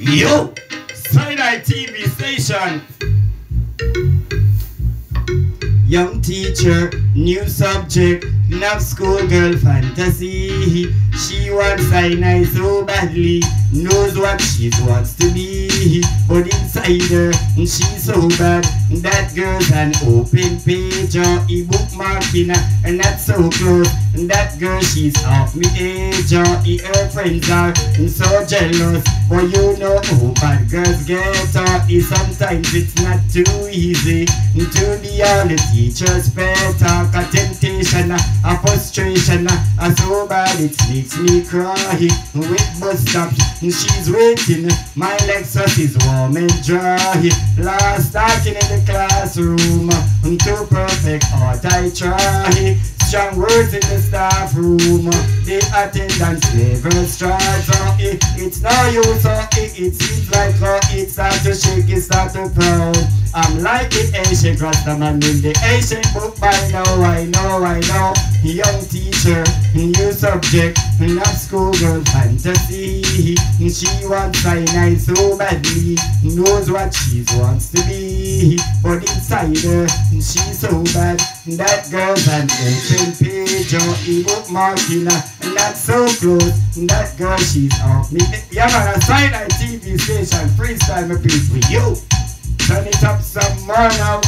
Yo! Sinai TV station. Young teacher, new subject, love school girl fantasy. She wants Sinai so badly, knows what she wants to be. But inside her, she's so bad. That girl's an open page or e bookmarking, and that's so close. That girl, she's off me age or her friends are so jealous. But you know how bad girls get or e sometimes it's not too easy to be all the teacher's pet. A temptation, a frustration, a so bad it makes me cry. With bus stops, she's waiting. My Lexus is warm and dry. Last talking in the classroom, too perfect art I try. Strong words in the staff room. The attendance never strikes. So it, it's no use. So it, it seems like oh, it start to shake, it start to pound. I'm like the ancient Rastaman in the ancient book by now. I know, I know. Young teacher, new subject, not schoolgirl fantasy. She wants Sinai so badly, knows what she wants to be. But inside her, she's so bad. That girl's an open page or e-book marking, that's so close. That girl, she's off me. Yeah, man, a Sinai TV station, freestyle me please for you. Turn it up some more now.